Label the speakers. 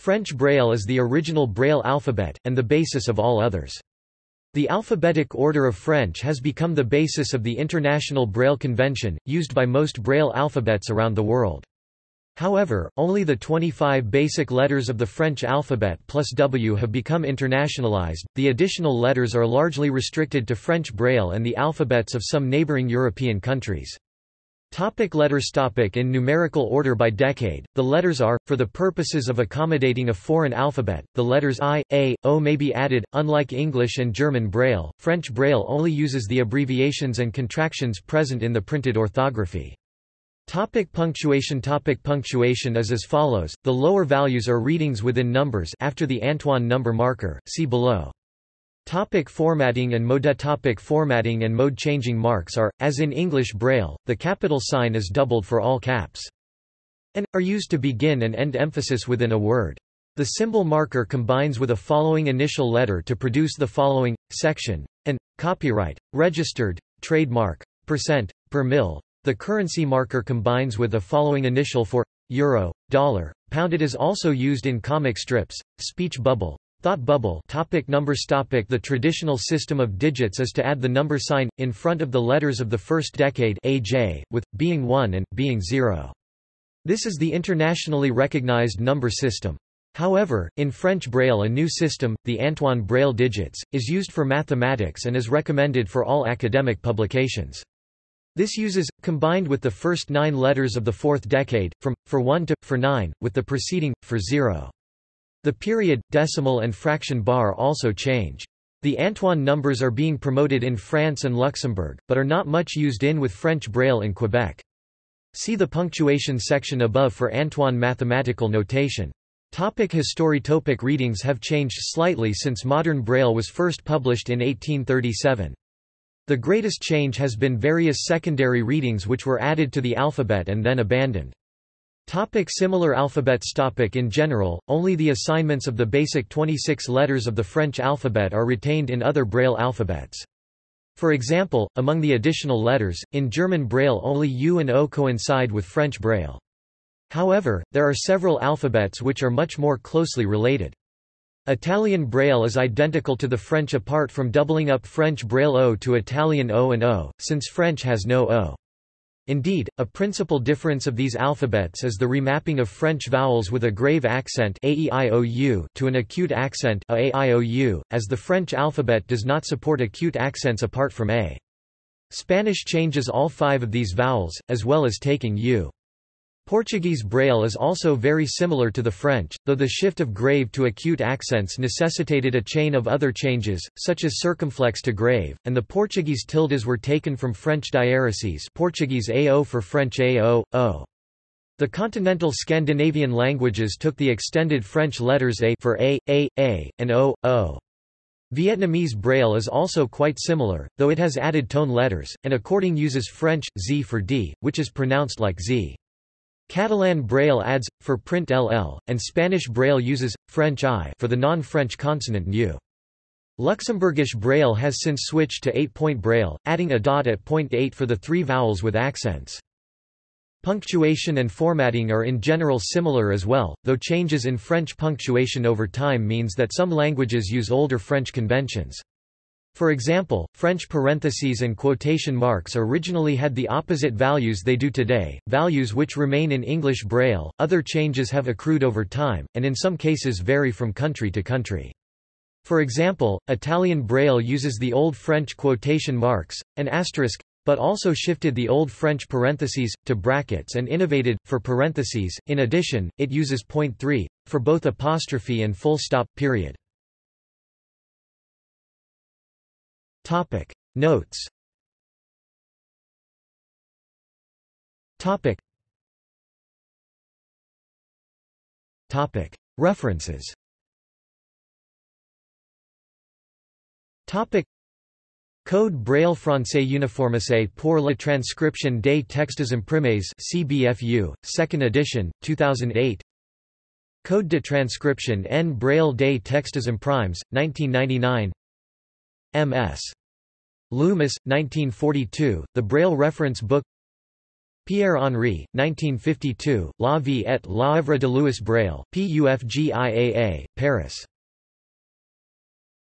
Speaker 1: French Braille is the original Braille alphabet, and the basis of all others. The alphabetic order of French has become the basis of the International Braille Convention, used by most Braille alphabets around the world. However, only the 25 basic letters of the French alphabet plus W have become internationalized, the additional letters are largely restricted to French Braille and the alphabets of some neighboring European countries. Topic letters topic In numerical order by decade, the letters are, for the purposes of accommodating a foreign alphabet, the letters I, A, O may be added, unlike English and German Braille, French Braille only uses the abbreviations and contractions present in the printed orthography. Topic punctuation Topic Punctuation is as follows, the lower values are readings within numbers after the Antoine number marker, see below. Topic formatting and mode Topic Formatting and mode changing marks are, as in English Braille, the capital sign is doubled for all caps. and are used to begin and end emphasis within a word. The symbol marker combines with a following initial letter to produce the following, section, and, copyright, registered, trademark, percent, per mil. The currency marker combines with the following initial for, euro, dollar, pound. It is also used in comic strips, speech bubble, Thought bubble topic numbers topic The traditional system of digits is to add the number sign, in front of the letters of the first decade AJ, with, being 1 and, being 0. This is the internationally recognized number system. However, in French Braille a new system, the Antoine Braille digits, is used for mathematics and is recommended for all academic publications. This uses, combined with the first nine letters of the fourth decade, from, for 1 to, for 9, with the preceding, for 0. The period, decimal and fraction bar also change. The Antoine numbers are being promoted in France and Luxembourg, but are not much used in with French Braille in Quebec. See the punctuation section above for Antoine mathematical notation. Topic history Topic Readings have changed slightly since modern Braille was first published in 1837. The greatest change has been various secondary readings which were added to the alphabet and then abandoned. Topic similar alphabets topic In general, only the assignments of the basic 26 letters of the French alphabet are retained in other Braille alphabets. For example, among the additional letters, in German Braille only U and O coincide with French Braille. However, there are several alphabets which are much more closely related. Italian Braille is identical to the French apart from doubling up French Braille O to Italian O and O, since French has no O. Indeed, a principal difference of these alphabets is the remapping of French vowels with a grave accent to an acute accent as the French alphabet does not support acute accents apart from a. Spanish changes all five of these vowels, as well as taking u. Portuguese Braille is also very similar to the French, though the shift of grave to acute accents necessitated a chain of other changes, such as circumflex to grave, and the Portuguese tildes were taken from French diaereses Portuguese AO for French AO, O. The continental Scandinavian languages took the extended French letters A for A, A, A, and O, O. Vietnamese Braille is also quite similar, though it has added tone letters, and according uses French, Z for D, which is pronounced like Z. Catalan Braille adds, for print LL, and Spanish Braille uses, French I for the non-French consonant nu. Luxembourgish Braille has since switched to 8-point Braille, adding a dot at point 8 for the three vowels with accents. Punctuation and formatting are in general similar as well, though changes in French punctuation over time means that some languages use older French conventions. For example, French parentheses and quotation marks originally had the opposite values they do today, values which remain in English Braille. Other changes have accrued over time, and in some cases vary from country to country. For example, Italian Braille uses the Old French quotation marks, an asterisk, but also shifted the Old French parentheses, to brackets and innovated, for parentheses. In addition, it uses point 3, for both apostrophe and full stop, period. Topic. Notes. Topic. Topic. References. Topic. Code Braille français uniformisé pour la transcription des textes imprimés CBFU, 2nd edition, 2008 Code de transcription en Braille des textes imprimes, 1999 M.S. Loomis, 1942, The Braille Reference Book Pierre Henri, 1952, La vie et l'œuvre de Louis Braille, PUFGIAA, Paris.